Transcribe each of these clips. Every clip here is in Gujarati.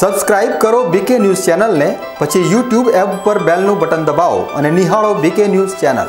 સબસ્ક્રાઇબ કરો બીકે ન્યૂઝ ચેનલને, પછી યુટ્યુબ એપ પર બેલનું બટન દબાવો અને નિહાળો બીકે ન્યૂઝ ચેનલ.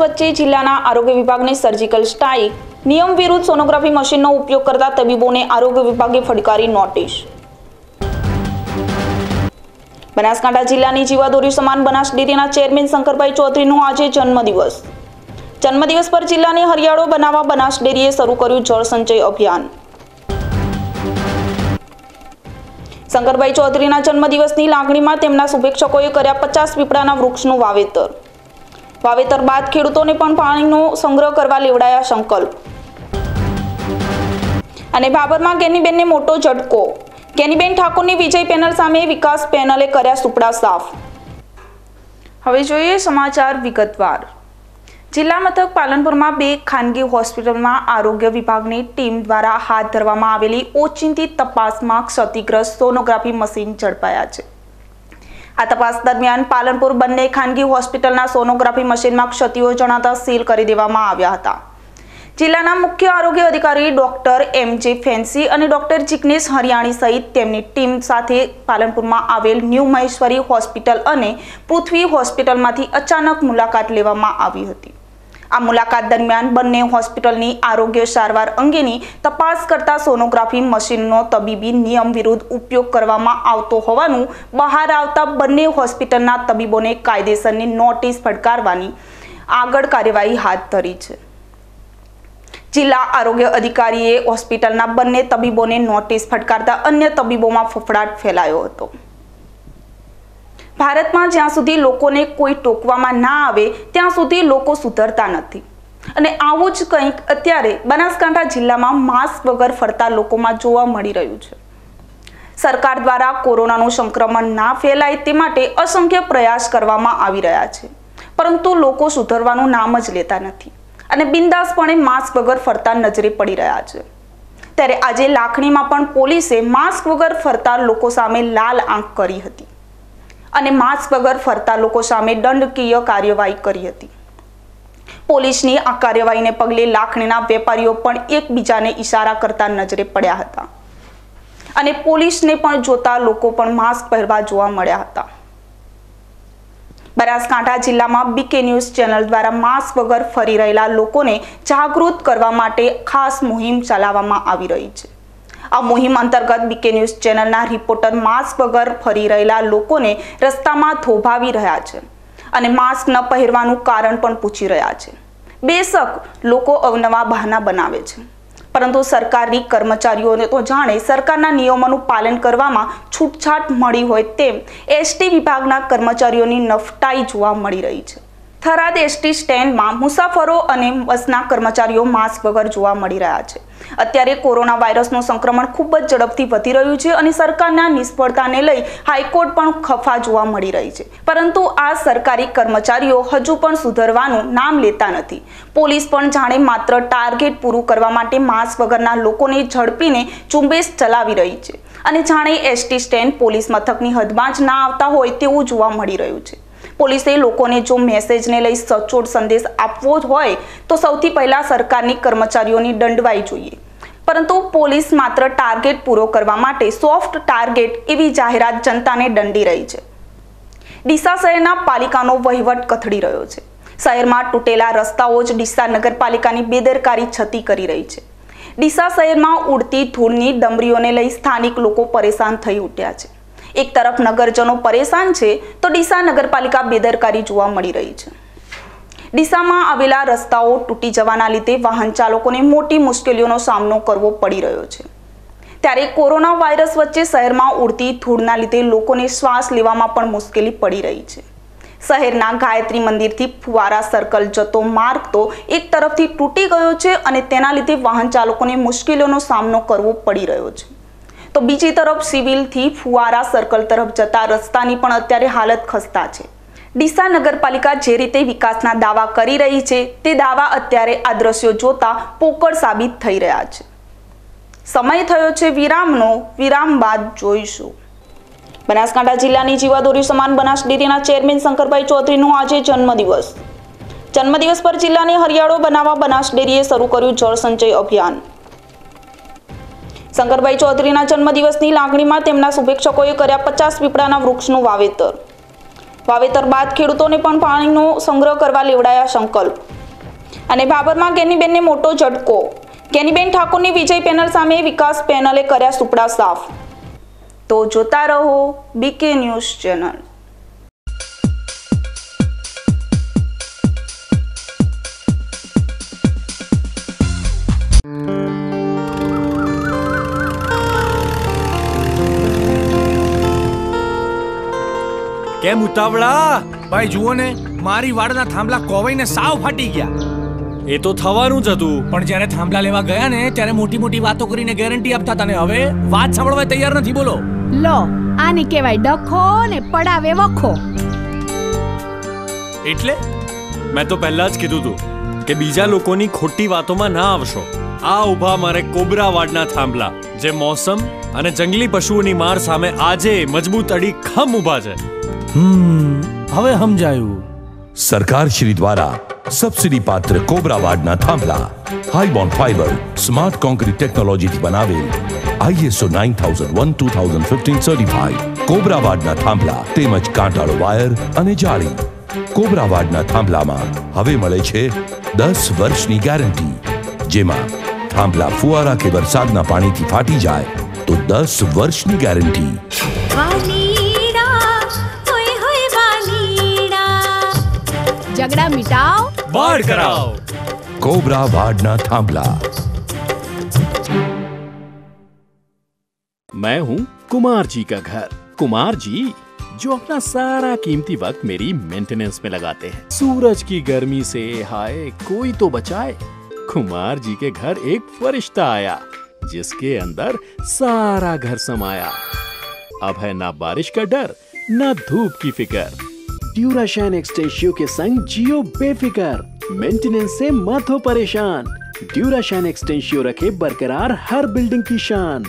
વચ્ચે જિલ્લાના આરોગ્ય વિભાગને સર્જિકલ સ્ટ્રાઇક નિયમ વિરુદ્ધ સોનોગ્રાફી મશીનનો ઉપયોગ કરતા તબીબોને આરોગ્ય વિભાગે ફટકારી નોટિસ બનાસકાંઠા જિલ્લાની જીવાદોરી સમાન બનાસ ડેરીના ચેરમેન શંકરભાઈ ચૌધરીનો આજે જન્મદિવસ. જન્મદિવસ પર જિલ્લાને હરિયાળો બનાવવા બનાસ ડેરીએ શરૂ કર્યું જળ સંચય અભિયાન. શંકરભાઈ ચૌધરીના જન્મદિવસની લાગણીમાં તેમના શુભેચ્છકોએ કર્યા પચાસ પીપળાના વૃક્ષનું વાવેતર. વાવેતર બાદ ખેડૂતોને પણ પાણીનો સંગ્રહ કરવા લેવડાયા સંકલ્પ. અને બાબરમાં કેનીબેનને મોટો ઝટકો. કેનીબેન ઠાકોરની વિજય પેનલ સામે વિકાસ પેનલે કર્યા સુપડા સાફ. હવે જોઈએ સમાચાર વિગતવાર. જિલ્લા મથક પાલનપુરમાં બે ખાનગી હોસ્પિટલમાં આરોગ્ય વિભાગની ટીમ દ્વારા હાથ ધરવામાં આવેલી ઓચિંતી તપાસમાં ક્ષતિગ્રસ્ત સોનોગ્રાફી મશીન ઝડપાયા છે. આ તપાસ દરમિયાન પાલનપુર બંને ખાનગી હોસ્પિટલના સોનોગ્રાફી મશીનમાં ક્ષતિઓ જણાતા સીલ કરી દેવામાં આવ્યા હતા. જિલ્લાના મુખ્ય આરોગ્ય અધિકારી ડોક્ટર એમ જે ફેન્સી અને ડોક્ટર જિગ્નેશ હરિયાણી સહિત તેમની ટીમ સાથે પાલનપુરમાં આવેલ ન્યૂ મહેશ્વરી હોસ્પિટલ અને પૃથ્વી હોસ્પિટલમાંથી અચાનક મુલાકાત લેવામાં આવી હતી. આ મુલાકાત દરમિયાન બંને હોસ્પિટલની આરોગ્ય સારવાર અંગેની તપાસ કરતા સોનોગ્રાફી મશીનનો તબીબી નિયમ વિરુદ્ધ ઉપયોગ કરવામાં આવતો હોવાનું બહાર આવતા બંને હોસ્પિટલના તબીબોને કાયદેસરની નોટિસ ફટકારવાની આગળ કાર્યવાહી હાથ ધરી છે. જિલ્લા આરોગ્ય અધિકારીએ હોસ્પિટલના બંને તબીબોને નોટિસ ફટકારતા અન્ય તબીબોમાં ફફડાટ ફેલાયો હતો. ભારતમાં જ્યાં સુધી લોકોને કોઈ ટોકવામાં ના આવે, ત્યાં સુધી લોકો સુધરતા નથી. અને આવું જ કંઈક અત્યારે બનાસકાંઠા જિલ્લામાં માસ્ક વગર ફરતા લોકોમાં જોવા મળી રહ્યું છે. સરકાર દ્વારા કોરોનાનું સંક્રમણ ના ફેલાય તે માટે અસંખ્ય પ્રયાસ કરવામાં આવી રહ્યા છે. પરંતુ લોકો સુધરવાનું નામ જ લેતા નથી અને બિંદાસપણે માસ્ક વગર ફરતા નજરે પડી રહ્યા છે. ત્યારે આજે લાખણીમાં પણ પોલીસે માસ્ક વગર ફરતા લોકો સામે લાલ આંખ કરી હતી. અને માસ્ક વગર ફરતા લોકો સામે દંડકીય કાર્યવાહી કરી હતી. પોલીસની આ કાર્યવાહીને પગલે લાખણીના વેપારીઓ પણ એકબીજાને ઈશારા કરતા નજરે પડ્યા હતા. અને પોલીસને પણ જોતા લોકો પણ માસ્ક પહેરવા જોવા મળ્યા હતા. બનાસકાંઠા જિલ્લામાં બીકે ન્યૂઝ ચેનલ દ્વારા માસ્ક વગર ફરી રહેલા લોકોને જાગૃત કરવા માટે ખાસ મુહિમ ચલાવવામાં આવી રહી છે. આ મુહિમ અંતર્ગત બીકે ન્યૂઝ ચેનલના રિપોર્ટર માસ્ક વગર ફરી રહેલા લોકોને રસ્તામાં થોભાવી રહ્યા છે અને માસ્ક ન પહેરવાનું કારણ પણ પૂછી રહ્યા છે. બેશક લોકો અવનવા બહાના બનાવે છે. પરંતુ સરકારી કર્મચારીઓને તો જાણે સરકારના નિયમોનું પાલન કરવામાં છૂટછાટ મળી હોય તેમ એસટી વિભાગના કર્મચારીઓની નફટાઈ જોવા મળી રહી છે. થરાદ એસટી સ્ટેન્ડમાં મુસાફરો અને બસના કર્મચારીઓ માસ્ક વગર જોવા મળી રહ્યા છે. અત્યારે કોરોના વાયરસનું સંક્રમણ ખૂબ જ ઝડપથી વધી રહ્યું છે અને સરકારના નિષ્ફળતાને લઈ હાઈકોર્ટ પણ ખફા જોવા મળી રહી છે. પરંતુ આ સરકારી કર્મચારીઓ હજુ પણ સુધરવાનું નામ લેતા નથી. પોલીસ પણ જાણે માત્ર ટાર્ગેટ પૂરું કરવા માટે માસ્ક વગરના લોકોને ઝડપીને ઝુંબેશ ચલાવી રહી છે. અને જાણે એસટી સ્ટેન્ડ પોલીસ મથકની હદમાં જ ના આવતા હોય તેવું જોવા મળી રહ્યું છે. પોલીસે લોકોને જો મેસેજને લઈ સચોટ સંદેશ આપવો જ હોય, તો સૌથી પહેલા સરકારની કર્મચારીઓની દંડવાઈ જોઈએ. પરંતુ પોલીસ માત્ર ટાર્ગેટ પૂરો કરવા માટે સોફ્ટ ટાર્ગેટ એવી જાહેરાત જનતાને દંડી રહી છે. ડીસા શહેરના પાલિકાનો વહીવટ કથળી રહ્યો છે. શહેરમાં તૂટેલા રસ્તાઓ જ ડીસા નગરપાલિકાની બેદરકારી છતી કરી રહી છે. ડીસા શહેરમાં ઉડતી ધૂળની ડમરીઓને લઈ સ્થાનિક લોકો પરેશાન થઈ ઉઠ્યા છે. એક તરફ નગરજનો પરેશાન છે, તો ડીસા નગરપાલિકા બેદરકારી જોવા મળી રહી છે. ડીસામાં આવેલા રસ્તાઓ તૂટી જવાના લીધે વાહન ચાલકોને મોટી મુશ્કેલીઓનો સામનો કરવો પડી રહ્યો છે. ત્યારે કોરોના વાયરસ વચ્ચે શહેરમાં ઉડતી ધૂળના લીધે લોકોને શ્વાસ લેવામાં પણ મુશ્કેલી પડી રહી છે. શહેરના ગાયત્રી મંદિરથી ફુવારા સર્કલ જતો માર્ગ તો એક તરફથી તૂટી ગયો છે અને તેના લીધે વાહન ચાલકોને મુશ્કેલીઓનો સામનો કરવો પડી રહ્યો છે. તો બીજી તરફ સિવિલથી ફુવારા સર્કલ તરફ જતા રસ્તાની પણ અત્યારે હાલત ખસ્તા છે. ડીસા નગરપાલિકા જે રીતે વિકાસના દાવા કરી રહી છે, તે દાવા અત્યારે આ દ્રશ્યો જોતા પોકળ સાબિત થઈ રહ્યા છે. સમય થયો છે વિરામનો, વિરામ બાદ જોઈશું. બનાસકાંઠા જિલ્લાની જીવાદોરી સમાન બનાસ ડેરીના ચેરમેન શંકરભાઈ ચૌધરીનો આજે જન્મદિવસ. જન્મદિવસ પર જિલ્લાને હરિયાળો બનાવવા બનાસ ડેરીએ શરૂ કર્યું જળ સંચય અભિયાન. શંકરભાઈ ચૌધરીના જન્મદિવસની લાગણીમાં તેમના શુભેચ્છકોએ કર્યા પચાસ પીપળાના વૃક્ષનું વાવેતર. વાવેતર બાદ ખેડૂતોને પણ પાણીનો સંગ્રહ કરવા લેવડાયા સંકલ્પ. અને બાબરમાં કેનીબેનને મોટો ઝટકો. ગેનીબેન ઠાકોરની વિજય પેનલ સામે વિકાસ પેનલે કર્યા સુપડા સાફ. તો જોતા રહો બીકે ન્યૂઝ ચેનલ. કેમ ઉતાવળા? ભાઈ જુઓ ને મારી વાડના થાંભલા કોવાઈને સાવ ફાટી ગયા. એ તો થવાનું જ હતું. પણ જ્યારે થાંભલા લેવા ગયા ને ત્યારે મોટી મોટી વાતો કરીને ગેરંટી આપતા હતા ને હવે વાત સાંભળવા તૈયાર નથી બોલો. લો આને કહેવાય ડખો ને પડાવે વખો. એટલે? મેં તો પહેલા જ કીધું તું કે બીજા લોકોની ખોટી વાતોમાં ના આવશો. આ ઊભા મારે કોબરા વાડના થાંભલા જે મોસમ અને જંગલી પશુઓની માર સામે આજે મજબૂત અડી ખમ ઊભા છે. હમ હવે સમજાયું. સરકાર શ્રી દ્વારા સબસિડી પાત્ર કોબરાવાડના થાંભલા હાઈબોન્ડ ફાઈબર સ્માર્ટ કોન્ક્રીટ ટેકનોલોજીથી બનાવેલ ISO nine thousand one two thousand fifteen certified કોબ્રાવાડના થાંભલા તેમજ કાંટાળો વાયર અને જાળી. કોબરાવાડના થાંભલામાં હવે મળે છે દસ વર્ષની ગેરંટી જેમાં થાંભલા ફુવારા કે વરસાદના પાણીથી ફાટી જાય તો દસ વર્ષની ગેરંટી झगड़ा मिटाओ। वार्ड कराओ। कोबरा वार्डना थांबला। मैं हूँ कुमार जी का घर। कुमार जी जो अपना सारा कीमती वक्त मेरी मेंटेनेंस में लगाते हैं। सूरज की गर्मी से हाय कोई तो बचाए। कुमार जी के घर एक फरिश्ता आया जिसके अंदर सारा घर समाया। अब है ना बारिश का डर ना धूप की फ़िक्र। ड्यूराशाइन एक्सटेंशियो के संग जियो बेफिकर मेंटेनेंस से मत हो परेशान ड्यूराशाइन एक्सटेंशियो रखे बरकरार हर बिल्डिंग की शान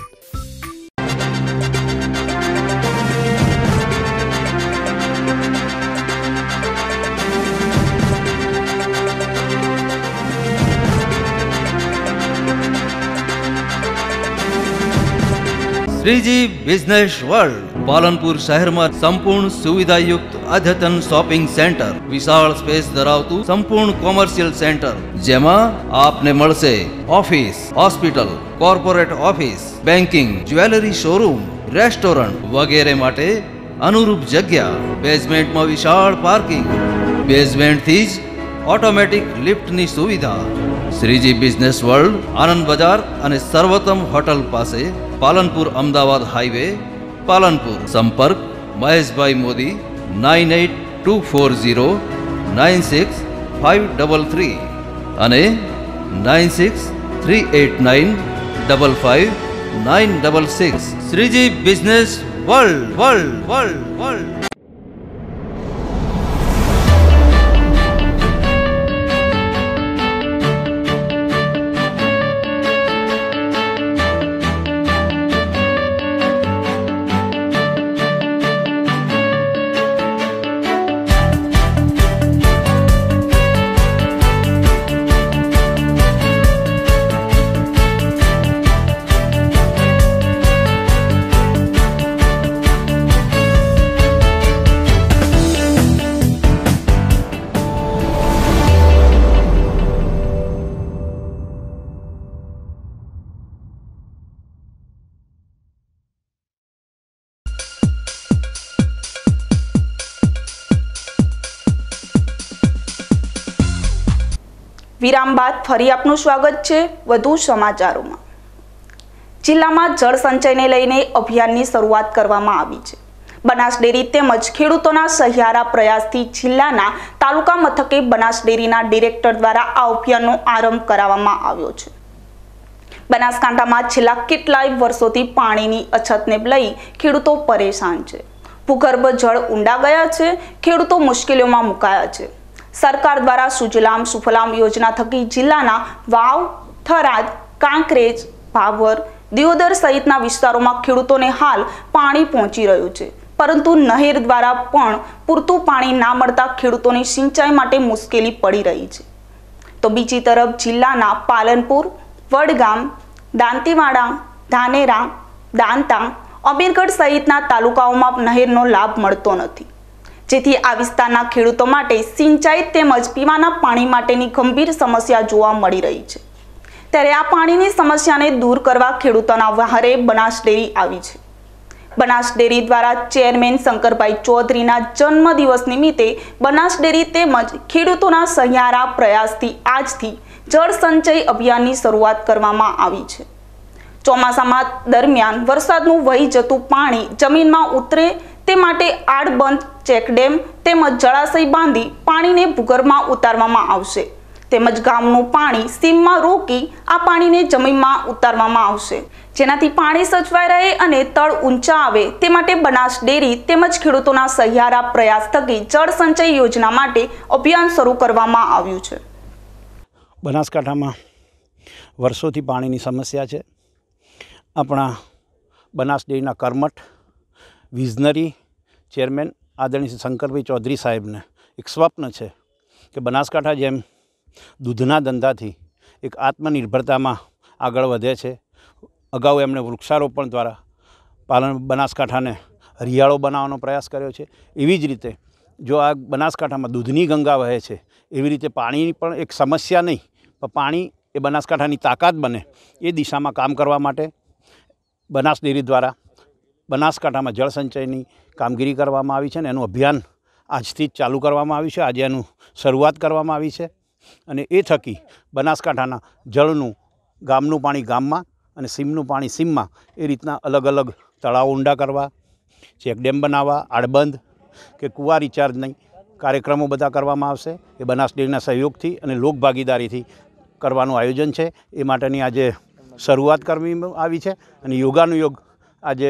શ્રીજી બિઝનેસ વર્લ્ડ પાલનપુર શહેરમાં સંપૂર્ણ સુવિધાયુક્ત અદ્યતન શોપિંગ સેન્ટર વિશાળ સ્પેસ ધરાવતું સંપૂર્ણ કોમર્શિયલ સેન્ટર જેમાં આપને મળશે office hospital corporate office banking jewellery showroom restaurant વગેરે માટે અનુરૂપ જગ્યા. બેઝમેન્ટમાં વિશાળ પાર્કિંગ બેઝમેન્ટથી જ ઓટોમેટિક લિફ્ટની સુવિધા. શ્રીજી બિઝનેસ વર્લ્ડ આનંદ બજાર અને સર્વોત્તમ હોટલ પાસે પાલનપુર અમદાવાદ હાઈવે, પાલનપુર. સંપર્ક Maheshbhai Modi nine eight two four zero, nine six, five double three અને nine six, three eight nine, double five, nine double six. Shreeji business world world world world વિરામ બાદ ફરી આપનું સ્વાગત છે વધુ સમાચારોમાં. જિલ્લામાં જળ સંચયને લઈને અભિયાનની શરૂઆત કરવામાં આવી છે. બનાસ ડેરી તેમજ ખેડૂતોના સહિયારા પ્રયાસથી જિલ્લાના તાલુકા મથકે બનાસ ડેરીના ડિરેક્ટર દ્વારા આ અભિયાનનો આરંભ કરાવવામાં આવ્યો છે. બનાસકાંઠામાં છેલ્લા કેટલાય વર્ષોથી પાણીની અછતને લઈ ખેડૂતો પરેશાન છે. ભૂગર્ભ જળ ઊંડા ગયા છે, ખેડૂતો મુશ્કેલીઓમાં મુકાયા છે. સરકાર દ્વારા સુજલામ સુફલામ યોજના થકી જિલ્લાના વાવ, થરાદ, કાંકરેજ, ભાવર, દિયોદર સહિતના વિસ્તારોમાં ખેડૂતોને હાલ પાણી પહોંચી રહ્યું છે. પરંતુ નહેર દ્વારા પણ પૂરતું પાણી ના મળતા ખેડૂતોની સિંચાઈ માટે મુશ્કેલી પડી રહી છે. તો બીજી તરફ જિલ્લાના પાલનપુર, વડગામ, દાંતીવાડા, ધાનેરા, દાંતા, અમીરગઢ સહિતના તાલુકાઓમાં નહેરનો લાભ મળતો નથી. જેથી આ વિસ્તારના ખેડૂતો માટે સિંચાઈ તેમજ પીવાના પાણી માટેની ગંભીર સમસ્યા જોવા મળી રહી છે. ત્યારે આ પાણીની સમસ્યાને દૂર કરવા ખેડૂતોના વહારે બનાસ ડેરી આવી છે. બનાસ ડેરી દ્વારા ચેરમેન શંકરભાઈ ચૌધરીના જન્મદિવસ નિમિત્તે બનાસ ડેરી તેમજ ખેડૂતોના સહિયારા પ્રયાસથી આજથી જળ સંચય અભિયાનની શરૂઆત કરવામાં આવી છે. ચોમાસામાં દરમિયાન વરસાદનું વહી જતું પાણી જમીનમાં ઉતરે તે માટે આડબંધ, ચેકડેમ તેમજ જળાશય બાંધી પાણીને ભૂગર્ભમાં ઉતારવામાં આવશે. તેમજ ગામનું પાણી સીમમાં રોકી આ પાણીને જમીનમાં ઉતારવામાં આવશે. જેનાથી પાણી સચવાઈ રહે અને તળ ઊંચા આવે તે માટે બનાસ ડેરી તેમજ ખેડૂતોના સહિયારા પ્રયાસ થકી જળ સંચય યોજના માટે અભિયાન શરૂ કરવામાં આવ્યું છે. બનાસકાંઠામાં વર્ષોથી પાણીની સમસ્યા છે. આપણા બનાસ ડેરીના કર્મઠ વિઝનરી ચેરમેન આદરણીય શંકરભાઈ ચૌધરી સાહેબને એક સ્વપ્ન છે કે બનાસકાંઠા જેમ દૂધના ધંધાથી એક આત્મનિર્ભરતામાં આગળ વધે છે. અગાઉ એમણે વૃક્ષારોપણ દ્વારા પાલન બનાસકાંઠાને હરિયાળો બનાવવાનો પ્રયાસ કર્યો છે. એવી જ રીતે જો આ બનાસકાંઠામાં દૂધની ગંગા વહે છે, એવી રીતે પાણીની પણ એક સમસ્યા નહીં, પણ પાણી એ બનાસકાંઠાની તાકાત બને એ દિશામાં કામ કરવા માટે બનાસ ડેરી દ્વારા બનાસકાંઠામાં જળ સંચયની કામગીરી કરવામાં આવી છે અને એનું અભિયાન આજથી જ ચાલુ કરવામાં આવ્યું છે. આજે એનું શરૂઆત કરવામાં આવી છે. અને એ થકી બનાસકાંઠાના જળનું, ગામનું પાણી ગામમાં અને સીમનું પાણી સીમમાં એ રીતના અલગ અલગ તળાવો ઊંડા કરવા ચેકડેમ બનાવવા, આડબંધ કે કૂવા રિચાર્જની કાર્યક્રમો બધા કરવામાં આવશે. એ બનાસ ડેરીના સહયોગથી અને લોકભાગીદારીથી કરવાનું આયોજન છે. એ માટેની આજે શરૂઆત કરવી આવી છે અને યોગાનું યોગ આજે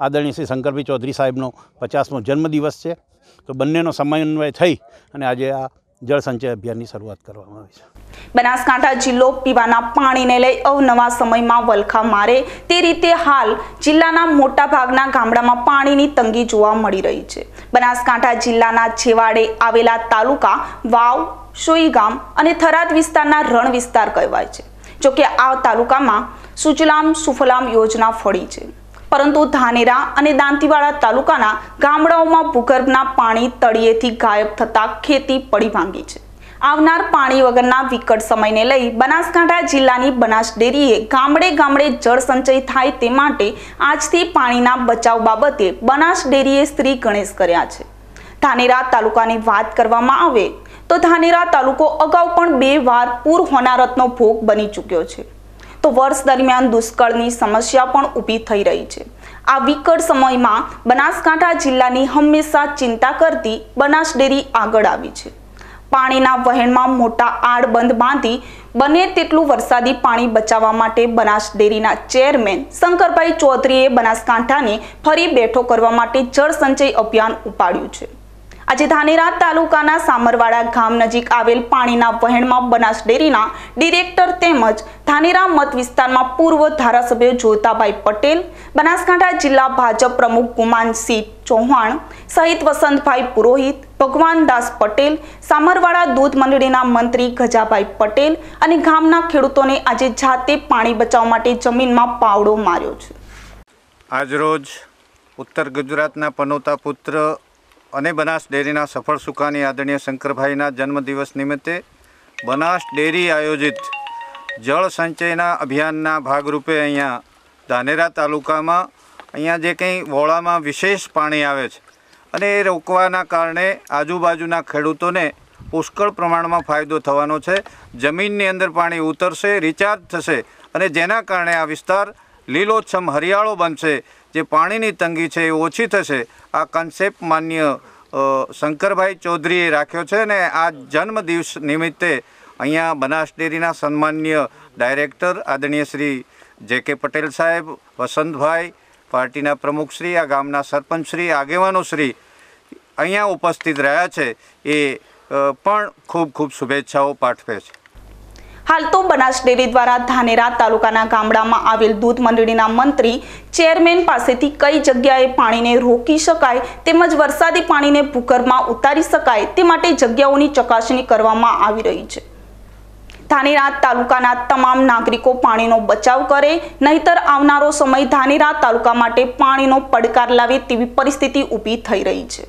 આદરણીય શ્રી શંકરભાઈ ચૌધરી સાહેબનો પચાસમો જન્મદિવસ છે. તો બંનેનો સમન્વય થઈ અને આજે આ જળ સંચય અભિયાનની શરૂઆત કરવામાં આવી છે. બનાસકાંઠા જિલ્લો પીવાના પાણીને લઈ અવનવા સમયમાં વલખા મારે તે રીતે હાલ જિલ્લાના મોટા ભાગના ગામડામાં પાણીની તંગી જોવા મળી રહી છે. બનાસકાંઠા જિલ્લાના છેવાડે આવેલા તાલુકા વાવ સોઈગામ અને થરાદ વિસ્તારના રણ વિસ્તાર કહેવાય છે. જોકે આ તાલુકામાં સુજલામ સુફલામ યોજના ફળી છે. પરંતુ ધાનેરા અને દાંતીવાડા તાલુકાના ગામડાઓમાં ભૂગર્ભના પાણી તળિયેથી ગાયબ થતા ખેતી પડી ભાંગી છે. આવનાર પાણી વગરના વિકટ સમયને લઈ બનાસકાંઠા જિલ્લાની બનાસ ડેરીએ ગામડે ગામડે જળ સંચય થાય તે માટે આજથી પાણીના બચાવ બાબતે બનાસ ડેરીએ શ્રી ગણેશ કર્યા છે. ધાનેરા તાલુકાની વાત કરવામાં આવે તો ધાનેરા તાલુકો અગાઉ પણ બે વાર પૂર હોનારતનો ભોગ બની ચૂક્યો છે. તો વર્ષ દરમિયાન દુષ્કાળની સમસ્યા પણ ઊભી થઈ રહી છે. આ વિકટ સમયમાં બનાસકાંઠા જિલ્લાની હંમેશા ચિંતા કરતી બનાસ ડેરી આગળ આવી છે. પાણીના વહેણમાં મોટા આડબંધ બાંધી બને તેટલું વરસાદી પાણી બચાવવા માટે બનાસ ડેરીના ચેરમેન શંકરભાઈ ચૌધરીએ બનાસકાંઠાને ફરી બેઠો કરવા માટે જળ સંચય અભિયાન ઉપાડ્યું છે. આજે ધાનેરા તાલુકાના સામરવાડા ગામ નજીક આવેલ પાણીના વહેણમાં બનાસ ડેરીના ડિરેક્ટર તેમજ ધાનેરા મત વિસ્તારમાં પૂર્વ ધારાસભ્ય જોતાભાઈ પટેલ, બનાસકાંઠા જિલ્લા ભાજપ પ્રમુખ ગુમાનસિંહ ચૌહાણ સહિત વસંતભાઈ પુરોહિત ભગવાનદાસ પટેલ, સામરવાડા દૂધ મંડળીના મંત્રી ગજાભાઈ પટેલ અને ગામના ખેડૂતોને આજે જાતે પાણી બચાવવા માટે જમીનમાં પાવડો માર્યો છે. આજરોજ ઉત્તર ગુજરાતના પનોતા પુત્ર અને બનાસ ડેરીના સફળ સુકાની આદરણીય શંકરભાઈના જન્મદિવસ નિમિત્તે બનાસ ડેરી આયોજિત જળ સંચયના અભિયાનના ભાગરૂપે અહીંયા ધાનેરા તાલુકામાં અહીંયા જે કંઈ વોળામાં વિશેષ પાણી આવે છે અને એ રોકવાના કારણે આજુબાજુના ખેડૂતોને પુષ્કળ પ્રમાણમાં ફાયદો થવાનો છે. જમીનની અંદર પાણી ઉતરશે, રિચાર્જ થશે અને જેના કારણે આ વિસ્તાર લીલોછમ, હરિયાળો બનશે. જે પાણીની તંગી છે એ ઓછી થશે. આ કન્સેપ્ટ માન્ય શંકરભાઈ ચૌધરીએ રાખ્યો છે અને આ જન્મદિવસ નિમિત્તે અહીંયા બનાસ ડેરીના સન્માન્ય ડાયરેક્ટર આદરણીય શ્રી જે કે પટેલ સાહેબ, વસંતભાઈ, પાર્ટીના પ્રમુખશ્રી આ ગામના સરપંચશ્રી આગેવાનોશ્રી અહીંયા ઉપસ્થિત રહ્યા છે. એ પણ ખૂબ ખૂબ શુભેચ્છાઓ પાઠવે છે. હાલ તો બનાસ ડેરી દ્વારા ધાનેરા તાલુકાના ગામડામાં આવેલ દૂધ મંડળીના મંત્રી ચેરમેન પાસેથી કઈ જગ્યાએ પાણીને રોકી શકાય તેમજ વરસાદી પાણીને ભૂગર્ભમાં ઉતારી શકાય તે માટે જગ્યાઓની ચકાસણી કરવામાં આવી રહી છે. ધાનેરા તાલુકાના તમામ નાગરિકો પાણીનો બચાવ કરે, નહીતર આવનારો સમય ધાનેરા તાલુકા માટે પાણીનો પડકાર લાવે તેવી પરિસ્થિતિ ઊભી થઈ રહી છે.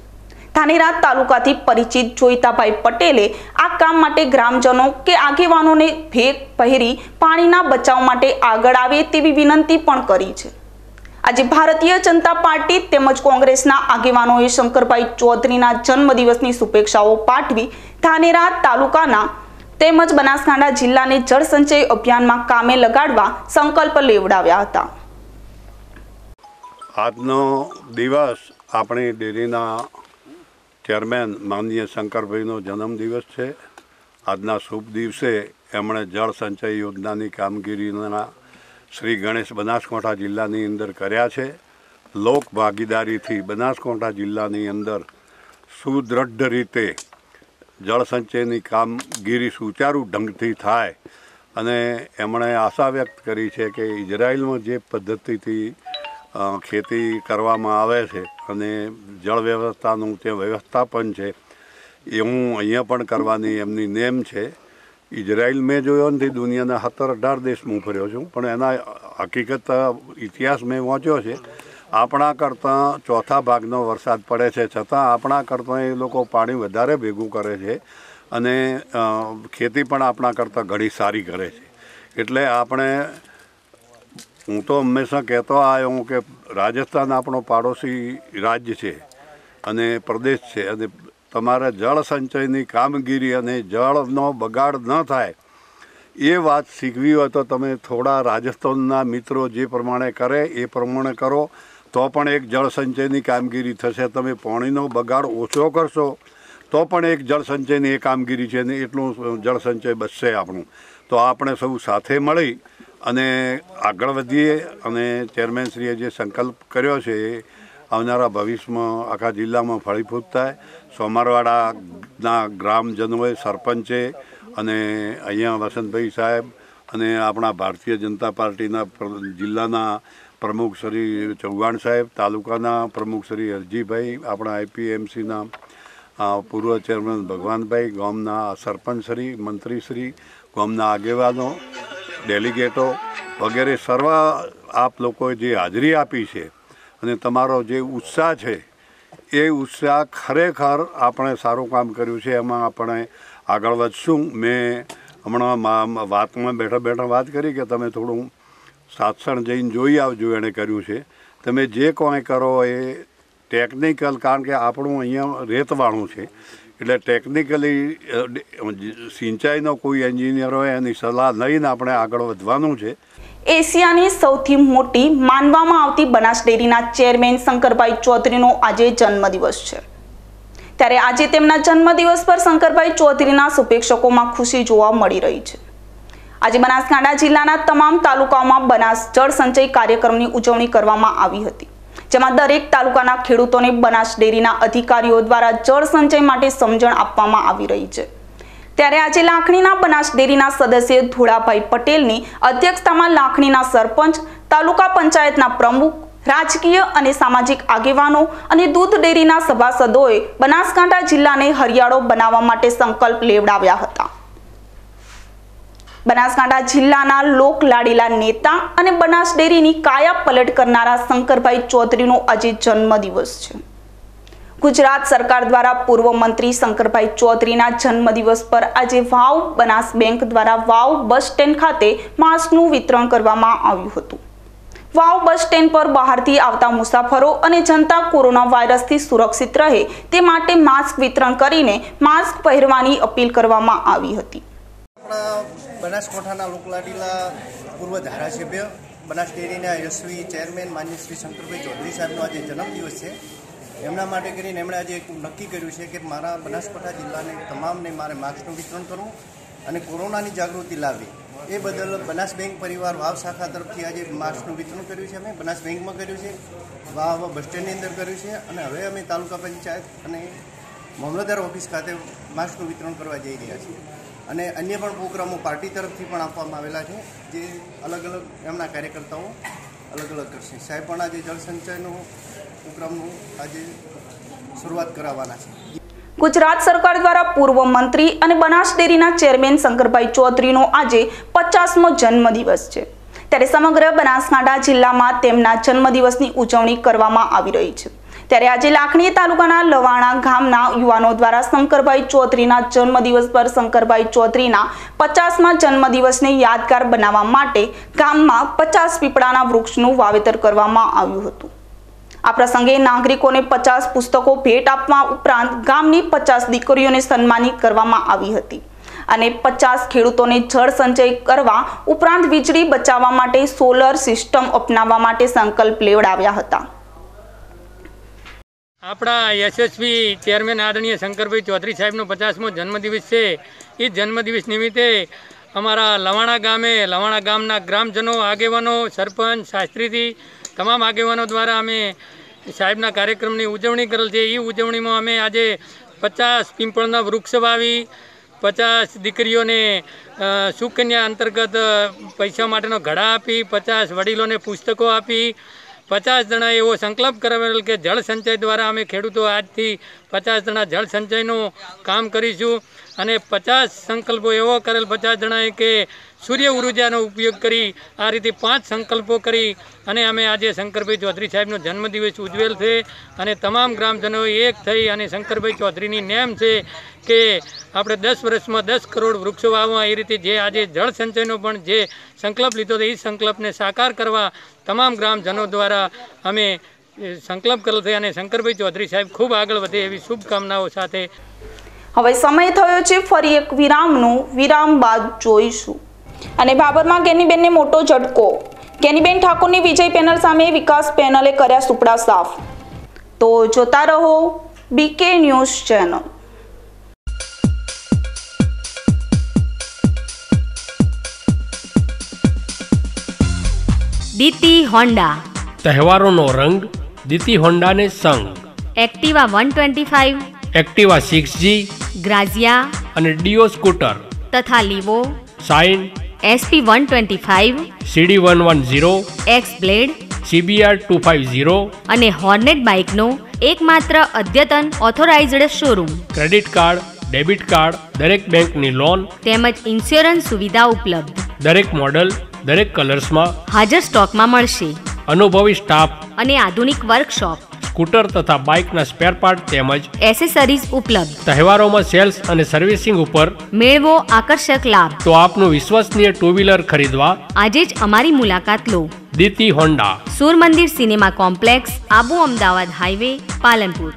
ધાનેરા તાલુકાથી પરિચિત જોઈતાભાઈ પટેલે આ કામ માટે ગ્રામજનો કે આગેવાનોને ભેગ પહેરી પાણીના બચાવ માટે આગળ આવે તેવી વિનંતી પણ કરી છે. આજે ભારતીય જનતા પાર્ટી તેમજ કોંગ્રેસના આગેવાનોએ શંકરભાઈ ચૌધરીના જન્મદિવસની શુભેચ્છાઓ પાઠવી ધાનેરા તાલુકાના તેમજ બનાસકાંઠા જિલ્લાને જળ સંચય અભિયાનમાં કામે લગાડવા સંકલ્પ લેવડાવ્યા હતા. આજનો દિવસ આપણી ડેરીના ચેરમેન માનનીય શંકરભાઈનો જન્મદિવસ છે. આજના શુભ દિવસે એમણે જળ સંચય યોજનાની કામગીરીના શ્રી ગણેશ બનાસકાંઠા જિલ્લાની અંદર કર્યા છે. લોક ભાગીદારીથી બનાસકાંઠા જિલ્લાની અંદર સુદૃઢ રીતે જળસંચયની કામગીરી સુચારુ ઢંગથી થાય. અને એમણે આશા વ્યક્ત કરી છે કે ઇઝરાયલમાં જે પદ્ધતિથી ખેતી કરવામાં આવે છે અને જળ વ્યવસ્થાનું તે વ્યવસ્થાપન છે. એ હું અહીંયા પણ કરવાની એમની નેમ છે. ઇઝરાયલ મેં જોયો નથી, દુનિયાના સત્તર અઢાર દેશ હું ફર્યો છું, પણ એના હકીકત, ઇતિહાસ મેં વાંચ્યો છે. આપણા કરતાં ચોથા ભાગનો વરસાદ પડે છે, છતાં આપણા કરતાં એ લોકો પાણી વધારે ભેગું કરે છે અને ખેતી પણ આપણા કરતાં ઘણી સારી કરે છે. એટલે આપણે હું તો હંમેશા કહેતો આવ્યો હું કે રાજસ્થાન આપણો પાડોશી રાજ્ય છે અને પ્રદેશ છે અને તમારા જળ સંચયની કામગીરી અને જળનો બગાડ ન થાય એ વાત શીખવી હોય તો તમે થોડા રાજસ્થાનના મિત્રો જે પ્રમાણે કરે એ પ્રમાણે કરો, તો પણ એક જળ સંચયની કામગીરી થશે. તમે પાણીનો બગાડ ઓછો કરશો, તો પણ એક જળ સંચયની એ કામગીરી છે ને એટલું જળ સંચય બચશે આપણું. તો આપણે સૌ સાથે મળી અને આગળ વધીએ અને ચેરમેનશ્રીએ જે સંકલ્પ કર્યો છે એ આવનારા ભવિષ્યમાં આખા જિલ્લામાં ફળીફૂત થાય સોમારવાડાના ગ્રામજનોએ સરપંચે અને અહીંયા વસંતભાઈ સાહેબ અને આપણા ભારતીય જનતા પાર્ટીના જિલ્લાના પ્રમુખ શ્રી ચૌહાણ સાહેબ, તાલુકાના પ્રમુખ શ્રી હરજીભાઈ, આપણા આઈપીએમસીના પૂર્વ ચેરમેન ભગવાનભાઈ, ગામના સરપંચશ્રી મંત્રીશ્રી ગામના આગેવાનો ડેલિગેટો વગેરે સર્વ આપ લોકોએ જે હાજરી આપી છે અને તમારો જે ઉત્સાહ છે, એ ઉત્સાહ ખરેખર આપણે સારું કામ કર્યું છે. એમાં આપણે આગળ વધશું. મેં હમણાં વાતમાં બેઠા બેઠા વાત કરી કે તમે થોડું સાતસણ જઈને જોઈ આવજો એણે કર્યું છે. તમે જે કોઈ કરો એ ટેકનિકલ, કારણ કે આપણું અહીંયા રેતવાળું છે. એટલે ટેકનિકલી સિંચાઈનો કોઈ એન્જિનિયરો એની સલાહ લઈને આપણે આગળ વધવાનું છે. એશિયાની સૌથી મોટી માનવામાં આવતી બનાસ ડેરીના ચેરમેન શંકરભાઈ ચૌધરીનો આજે જન્મદિવસ છે. ત્યારે આજે તેમના જન્મદિવસ પર શંકરભાઈ ચૌધરીના શુભેચ્છકોમાં ખુશી જોવા મળી રહી છે. આજે બનાસકાંઠા જિલ્લાના તમામ તાલુકાઓમાં બનાસ જળ સંચય કાર્યક્રમની ઉજવણી કરવામાં આવી હતી. જેમાં દરેક તાલુકાના ખેડૂતોને બનાસ ડેરીના અધિકારીઓ દ્વારા જળ સંચય માટે સમજણ આપવામાં આવી રહી છે. ત્યારે આજે લાખણીના બનાસ ડેરીના સદસ્ય ધોળાભાઈ પટેલની અધ્યક્ષતામાં લાખણીના સરપંચ, તાલુકા પંચાયતના પ્રમુખ, રાજકીય અને સામાજિક આગેવાનો અને દૂધ ડેરીના સભાસદોએ બનાસકાંઠા જિલ્લાને હરિયાળો બનાવવા માટે સંકલ્પ લેવડાવ્યા હતા. બનાસકાંઠા જિલ્લાના લોક લાડીલા નેતા અને બનાસ ડેરીની કાયા પલટ કરનારા શંકરભાઈ ચૌધરીનો આજે જન્મદિવસ છે. ગુજરાત સરકાર દ્વારા પૂર્વ મંત્રી શંકરભાઈ ચૌધરીના જન્મદિવસ પર આજે વાવ બનાસ બેંક દ્વારા વાવ બસ સ્ટેન્ડ ખાતે માસ્કનું વિતરણ કરવામાં આવ્યું હતું. વાવ બસ સ્ટેન્ડ પર બહારથી આવતા મુસાફરો અને જનતા કોરોના વાયરસથી સુરક્ષિત રહે તે માટે માસ્ક વિતરણ કરીને માસ્ક પહેરવાની અપીલ કરવામાં આવી હતી. બનાસકાંઠાના લોકલાડીલા પૂર્વ ધારાસભ્ય બનાસ ડેરીના યશવી ચેરમેન માન્ય શ્રી શંકરભાઈ ચૌધરી સાહેબનો આજે જન્મદિવસ છે. એમના માટે કરીને એમણે આજે એક નક્કી કર્યું છે કે મારા બનાસકાંઠા જિલ્લાને તમામને મારે માસ્કનું વિતરણ કરવું અને કોરોનાની જાગૃતિ લાવવી. એ બદલ બનાસ બેંક પરિવાર વાવ શાખા તરફથી આજે માસ્કનું વિતરણ કર્યું છે. અમે બનાસ બેંકમાં કર્યું છે. વાવ બસ સ્ટેન્ડની અંદર કર્યું છે અને હવે અમે તાલુકા પંચાયત અને મામલતદાર ઓફિસ ખાતે માસ્કનું વિતરણ કરવા જઈ રહ્યા છીએ. અને અન્ય પણ પ્રોગ્રામો પાર્ટી તરફથી પણ આપવામાં આવેલા છે, જે અલગ અલગ એમના કાર્યકર્તાઓ અલગ અલગ કરશે. સાહેબ પણ આજે જળસંચયનો પ્રોગ્રામનું આજે શરૂઆત કરાવવાના છે. ગુજરાત સરકાર દ્વારા પૂર્વ મંત્રી અને બનાસ ડેરીના ચેરમેન શંકરભાઈ ચૌધરીનો આજે પચાસમો જન્મદિવસ છે. ત્યારે સમગ્ર બનાસકાંઠા જિલ્લામાં તેમના જન્મદિવસની ઉજવણી કરવામાં આવી રહી છે. ત્યારે આજે લાખણી તાલુકાના લવાણા ગામના યુવાનો દ્વારા શંકરભાઈ ચૌધરીના જન્મદિવસ પર શંકરભાઈ ચૌધરીના પચાસમા જન્મદિવસને યાદગાર બનાવવા માટે ગામમાં પચાસ પીપળાના વૃક્ષનું વાવેતર કરવામાં આવ્યું હતું. આ પ્રસંગે નાગરિકોને પચાસ પુસ્તકો ભેટ આપવા ઉપરાંત ગામની પચાસ દીકરીઓને સન્માનિત કરવામાં આવી હતી અને પચાસ ખેડૂતોને જળ સંચય કરવા ઉપરાંત વીજળી બચાવવા માટે સોલર સિસ્ટમ અપનાવવા માટે સંકલ્પ લેવડાવ્યા હતા. આપણા યશસ્વી ચેરમેન આદરણીય શંકરભાઈ ચૌધરી સાહેબનો પચાસમો જન્મદિવસ છે. એ જન્મદિવસ નિમિત્તે અમારા લવાણા ગામે, લવાણા ગામના ગ્રામજનો, આગેવાનો, સરપંચ શાસ્ત્રીથી તમામ આગેવાનો દ્વારા અમે સાહેબના કાર્યક્રમની ઉજવણી કરેલ છે. એ ઉજવણીમાં અમે આજે પચાસ પીંપળના વૃક્ષ વાવી, પચાસ દીકરીઓને સુકન્યા અંતર્ગત પૈસા માટેનો ઘડા આપી, પચાસ વડીલોને પુસ્તકો આપી પચાસ જણા એવો સંકલ્પ કરાવેલ કે જળ સંચય દ્વારા અમે ખેડૂતો આજથી પચાસ જણા જળ સંચયનું કામ કરીશું. અને પચાસ સંકલ્પો એવો કરેલ પચાસ જણાએ કે સૂર્ય ઉર્જાનો ઉપયોગ કરી આ રીતે પાંચ સંકલ્પો કરી અને અમે આજે શંકરભાઈ ચૌધરી સાહેબનો જન્મદિવસ ઉજવેલ છે અને તમામ ગ્રામજનો એક થઈ અને શંકરભાઈ ચૌધરીની નેમ છે કે આપણે દસ વર્ષમાં દસ કરોડ વૃક્ષો વાવવા, એ રીતે જે આજે જળ સંચયનો પણ જે સંકલ્પ લીધો હતો એ સંકલ્પને સાકાર કરવા તમામ ગ્રામજનો દ્વારા અમે સંકલ્પ કરેલ છે અને શંકરભાઈ ચૌધરી સાહેબ ખૂબ આગળ વધે એવી શુભકામનાઓ સાથે હવે સમય થયો છે, ફરી એક વિરામનું. વિરામ બાદ જોઈશું. અને બાબરમાં કેનીબેનને મોટો ઝટકો. કેનીબેન ઠાકોરની વિજય પેનલ સામે વિકાસ પેનલે કર્યા સુપડા સાફ. તો જોતા રહો BK news channel. Diti Honda. તહેવારોનો રંગ દીતી હોન્ડાને સંગ. Activa one twenty five. Activa six G. Grazia. અને ડીઓ સ્કૂટર. તથા Livo. Shine. SP one twenty five CD one one zero X Blade CBR two five zero અને હોર્નેટ બાઇકનો એકમાત્ર અદ્યતન authorized showroom credit card debit card દરેક બેંકની લોન તેમજ ઇન્સ્યોરન્સ સુવિધા ઉપલબ્ધ. દરેક મોડલ દરેક કલર્સમાં હાજર સ્ટોકમાં મળશે. અનુભવી સ્ટાફ અને આધુનિક વર્કશોપ સ્કૂટર તથા બાઇકના સ્પેર પાર્ટ તેમજ એસેસરીઝ ઉપલબ્ધ. તહેવારોમાં સેલ્સ અને સર્વિસિંગ ઉપર મેળવો આકર્ષક લાભ. તો આપનું વિશ્વસનીય ટુ વ્હીલર ખરીદવા આજે જ અમારી મુલાકાત લો. Diti Honda. Sur Mandir cinema complex Abu Ahmedabad highway Palanpur.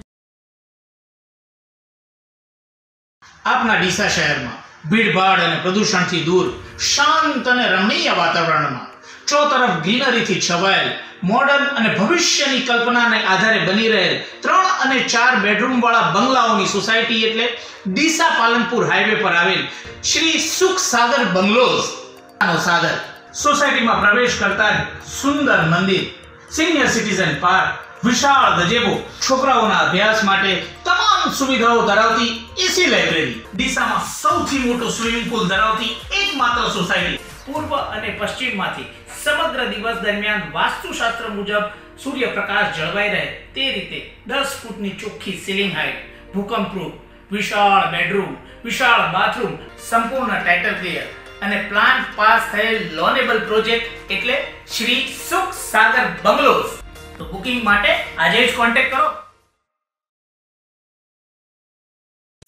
આપના ડીસા શહેરમાં ભીડભાડ અને પ્રદૂષણથી દૂર શાંત અને રમણીય વાતાવરણમાં ચોતરફ ગ્રીનરીથી છવાયેલ મોડર્ન અને ભવિષ્યની કલ્પનાને આધારે બની રહેલ ત્રણ અને ચાર બેડરૂમ વાળા બંગલાઓની સોસાયટી એટલે ડીસા પાલનપુર હાઈવે પર આવેલ શ્રી સુખ સાગર બંગલોઝ સાગર. સોસાયટીમાં પ્રવેશ કરતા સુંદર મંદિર સિનિયર સિટીઝન પાર્ક વિશાળ ગજેબો, છોકરાઓના અભ્યાસ માટે તમામ સુવિધાઓ ધરાવતી એસી લાઇબ્રેરી ડીસામાં સૌથી મોટો સ્વિમિંગ પુલ ધરાવતી એકમાત્ર સોસાયટી પૂર્વ અને પશ્ચિમમાંથી સમગ્ર દિવસ દરમિયાન વાસ્તુશાસ્ત્ર મુજબ સૂર્યપ્રકાશ જળવાઈ રહે તે રીતે દસ ફૂટની ચોખ્ખી સીલિંગ હાઇટ ભૂકંપરૂપ, વિશાળ બેડરૂમ વિશાળ બાથરૂમ સંપૂર્ણ ટાઇટલ ક્લિયર અને પ્લાન પાસ થયેલ લોનેબલ પ્રોજેક્ટ એટલે શ્રી સુખ સાગર બંગલોઝ. તો બુકિંગ માટે આજે જ કોન્ટેક્ટ કરો.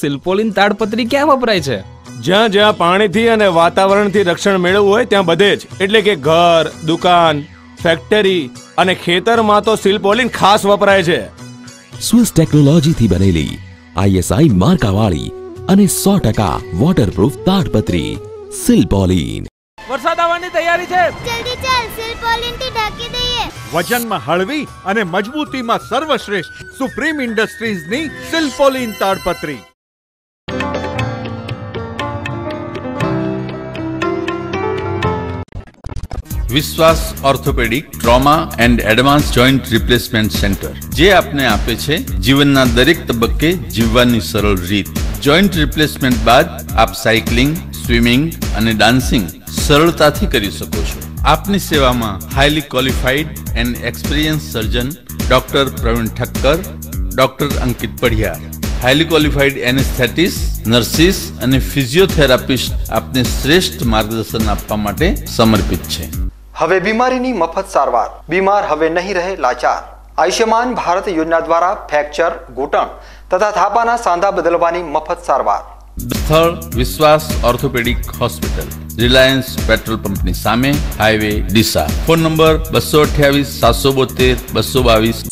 સિલ્પોલિન તાડપત્રી ક્યાં વપરાય છે? જ્યાં જ્યાં પાણીથી અને વાતાવરણથી રક્ષણ મેળવવું હોય ત્યાં બધે જ. એટલે કે ઘર દુકાન ફેક્ટરી અને ખેતરમાં તો સિલ્પોલિન ખાસ વપરાય છે. સ્વિસ ટેકનોલોજીથી બનેલી આઈએસઆઈ માર્કાવાળી અને સો ટકા વોટરપ્રૂફ તાડપત્રી સિલ્પોલિન. વરસાદ આવવાની તૈયારી છે. જલ્દી ચાલ સિલ્પોલિનથી ઢાંકી દઈએ. વજનમાં હળવી અને મજબૂતીમાં સર્વશ્રેષ્ઠ supreme ઇન્ડસ્ટ્રીઝની Silpaulin તાડપત્રી. Vishwas orthopaedic, trauma and advance joint replacement centre, જે આપને આપે છે જીવનના દરેક તબક્કે જીવવાની સરળ રીત. જોઈન્ટ રિપ્લેસમેન્ટ બાદ આપ સાયકલિંગ, સ્વિમિંગ અને ડાન્સિંગ સરળતાથી કરી શકો છો. આપની સેવામાં highly qualified and experience surgeon doctor Pravin Thakkar, doctor Ankit Padhiyar. Highly qualified anaesthetist, nurses અને ફિઝિયોથેરાપિસ્ટ આપને શ્રેષ્ઠ માર્ગદર્શન આપવા માટે સમર્પિત છે. હવે બીમારીની મફત સારવાર. બીમાર હવે નહીં રહે લાચાર. આયુષ્યમાન ભારત યોજના દ્વારા ફ્રેક્ચર ઘૂંટણ તથા થાપાના સાંધા બદલવાની મફત સારવાર. સ્થળ વિશ્વાસ ઓર્થોપેડિક હોસ્પિટલ રિલાયન્સ પેટ્રોલ પંપની સામે હાઈવે ડીસા. ફોન નંબર બસો અઠ્યાવીસ સાતસો બોતેર બસો બાવીસ.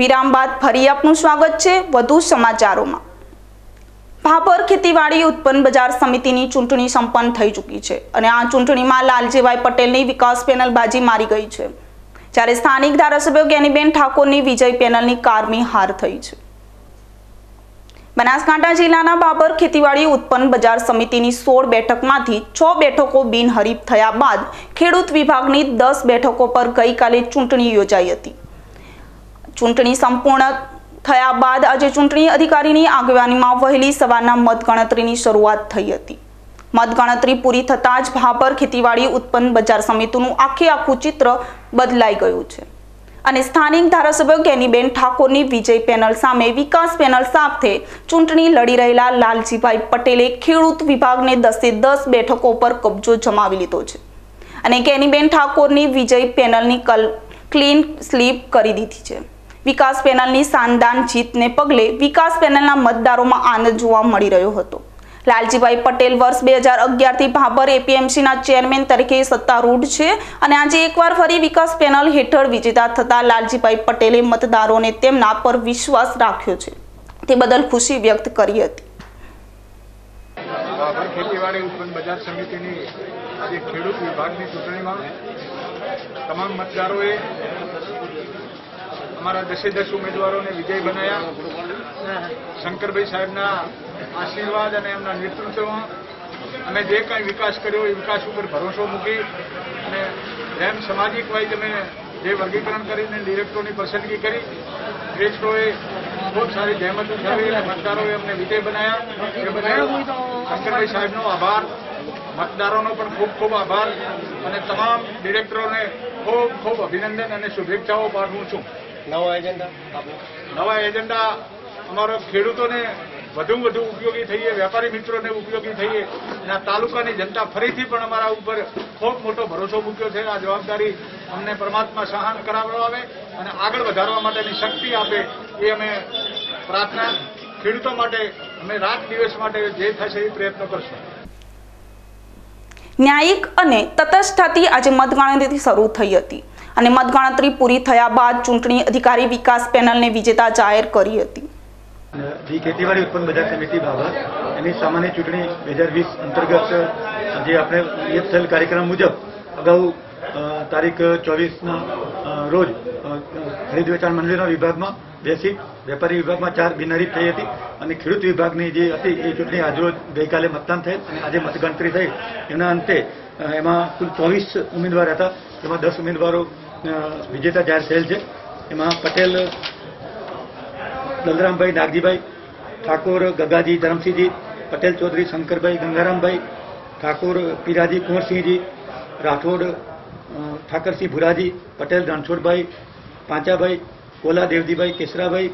વિરામ બાદ ફરી આપનું સ્વાગત છે વધુ સમાચારોમાં. ભાભર ખેતીવાડી ઉત્પન્ન બજાર સમિતિની ચૂંટણી સંપન્ન થઈ ચૂકી છે અને આ ચૂંટણીમાં લાલજીભાઈ પટેલની વિકાસ પેનલ બાજી મારી ગઈ છે. જ્યારે સ્થાનિક ધારાસભ્ય જ્ઞાનીબેન ઠાકોરની વિજય પેનલની કારમી હાર થઈ છે. બનાસકાંઠા જિલ્લાના બાબર ખેતીવાડી ઉત્પન્ન બજાર સમિતિની સોળ બેઠકમાંથી છ બેઠકો બિનહરીફ થયા બાદ ખેડૂત વિભાગની દસ બેઠકો પર ગઈકાલે ચૂંટણી યોજાઈ હતી. ચૂંટણી સંપૂર્ણ થયા બાદ આજે ચૂંટણી અધિકારીની આગેવાનીમાં વહેલી સવારના મતગણતરીની શરૂઆત થઈ હતી. મતગણતરી પૂરી થતાં જ ભાભર ખેતીવાડી ઉત્પન્ન બજાર સમિતિનું આખે આખું ચિત્ર બદલાઈ ગયું છે. અને સ્થાનિક ધારાસભ્ય કેનીબેન ઠાકોરની વિજય પેનલ સામે વિકાસ પેનલ સાથે ચૂંટણી લડી રહેલા લાલજીભાઈ પટેલે ખેડૂત વિભાગને દસે દસ બેઠકો પર કબજો જમાવી લીધો છે. અને કેનીબેન ઠાકોરની વિજય પેનલની કલ, ક્લીન સ્લીપ કરી દીધી છે. વિકાસ પેનલની શાનદાર જીતને પગલે વિકાસ પેનલના મતદારોમાં આનંદ જોવા મળી રહ્યો હતો. લાલજીભાઈ પટેલ વર્ષ બે હજાર અગિયારથી ભાભર એપીએમસીના ચેરમેન તરીકે સત્તારૂઢ છે અને આજે એકવાર ફરી વિકાસ પેનલ હેઠળ વિજેતા થતા લાલજીભાઈ પટેલે મતદારોને તેમના પર વિશ્વાસ રાખ્યો છે. તે બદલ ખુશી વ્યક્ત કરી હતી. બાબર ખેતીવાડી ઉત્પન્ન બજાર સમિતિની આજે ખેડૂત વિભાગની ચૂંટણીમાં તમામ મતદારોએ અમારા દસે દસ ઉમેદવારોને વિજય બનાવ્યા શંકરભાઈ સાહેબના આશીર્વાદ અને એમના નેતૃત્વમાં અમે જે કાંઈ વિકાસ કર્યો એ વિકાસ ઉપર ભરોસો મૂકી અને જેમ સામાજિક વાઇઝ અમે જે વર્ગીકરણ કરીને ડિરેક્ટરોની પસંદગી કરી, શ્રેષ્ઠોએ બહુ સારી જહેમત ઉઠાવી અને મતદારોએ અમને વિજય બનાવ્યા એ બદલ શંકરભાઈ સાહેબનો આભાર. મતદારોનો પણ ખૂબ ખૂબ આભાર. અને તમામ ડિરેક્ટરોને ખૂબ ખૂબ અભિનંદન અને શુભેચ્છાઓ પાઠવું છું. નવા એજન્ડા નવા એજન્ડા અમારો ખેડૂતોને વધુ વધુ ઉપયોગી થઈએ વેપારી મિત્રોને ઉપયોગી થઈએ અને આ તાલુકાની જનતા ફરીથી પણ અમારા ઉપર ખૂબ મોટો ભરોસો મૂક્યો છે. આ જવાબદારી અમને પરમાત્મા સહન કરાવડાવે અને આગળ વધારવા માટેની શક્તિ આપે એ અમે પ્રાર્થના ખેડૂતો માટે અમે રાત દિવસ માટે જે થશે એ પ્રયત્ન કરશું. ન્યાયિક અને તટસ્થતાથી આજે મતગણતરી શરૂ થઈ હતી. અને મતગણતરી પૂરી થયા બાદ ચૂંટણી અધિકારી વિકાસ પેનલને વિજેતા જાહેર કરી હતી. જી ખેતીવાડી ઉત્પન્ન બજાર સમિતિ બાબત, એની સામાન્ય ચૂંટણી બે હજાર વીસ અંતર્ગત, જે આપણે નિયત થયેલ કાર્યક્રમ મુજબ અગાઉ તારીખ ચોવીસના રોજ ખરીદ વેચાણ મંડળીના વિભાગમાં બે વેપારી વિભાગમાં ચાર બિનહરીફ થઈ હતી અને ખેડૂત વિભાગની જે હતી, એ ચૂંટણી આજરોજ ગઈકાલે મતદાન થયેલ અને આજે મતગણતરી થઈ. એના અંતે એમાં કુલ ચોવીસ ઉમેદવાર હતા. એમાં દસ ઉમેદવારો વિજેતા જાહેર થયેલ છે. એમાં પટેલ બલરામભાઈ નાગજીભાઈ, ઠાકોર, ગગાજી, ધરમસિંહજી, પટેલ ચૌધરી, શંકરભાઈ, ગંગારામભાઈ, ઠાકોર, પીરાજી, કુંવરસિંહજી, રાઠોડ ઠાકરસિંહ ભુરાજી, પટેલ, રણછોડભાઈ, પાંચાભાઈ, કોલા દેવજીભાઈ, કેસરાભાઈ,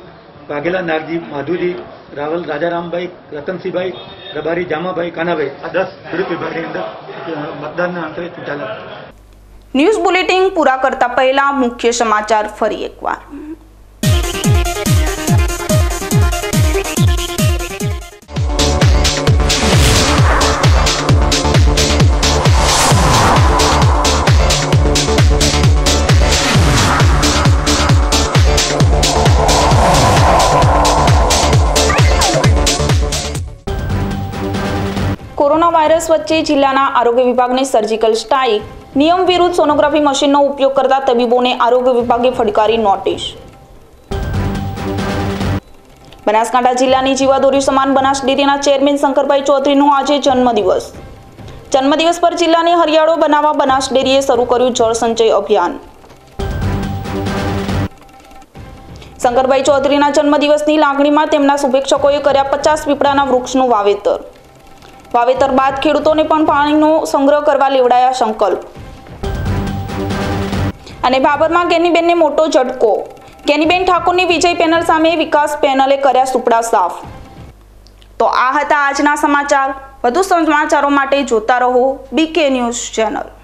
વાઘેલા નાગજી, માધુજી, રાવલ રાજારામભાઈ, રતનસિંહભાઈ રબારી જામાભાઈ, કાનાભાઈ. આ દસ વિભાગની અંદર મતદાનના અંતરે ચૂંટાયેલા. ન્યૂઝ બુલેટિન પૂરા કરતા પહેલા મુખ્ય સમાચાર ફરી એકવાર. કોરોના વાયરસ વચ્ચે જિલ્લાના આરોગ્ય વિભાગને સર્જિકલ સ્ટ્રાઇક નિયમ વિરુદ્ધ સોનોગ્રાફી મશીનનો ઉપયોગ કરતા તબીબોને આરોગ્ય વિભાગે ફટકારી નોટિસ. બનાસકાંઠા જિલ્લાની જીવાદોરી સમાન બનાસ ડેરીના ચેરમેન શંકરભાઈ ચૌધરીનો આજે જન્મદિવસ. જન્મદિવસ પર જિલ્લાને હરિયાળો બનાવવા બનાસ ડેરીએ શરૂ કર્યું જળ સંચય અભિયાન. શંકરભાઈ ચૌધરીના જન્મદિવસની લાગણીમાં તેમના શુભેચ્છકોએ કર્યા પચાસ પીપળાના વૃક્ષનું વાવેતર. વાવેતર બાદ ખેડૂતોને પણ પાણીનો સંગ્રહ કરવા લેવડાયા સંકલ્પ. અને બાબરમાં કેનીબેનને મોટો ઝટકો. કેનીબેન ઠાકોરની વિજય પેનલ સામે વિકાસ પેનલે કર્યા સુપડા સાફ. તો આ હતા આજના સમાચાર. વધુ સમાચારો માટે જોતા રહો. BK news channel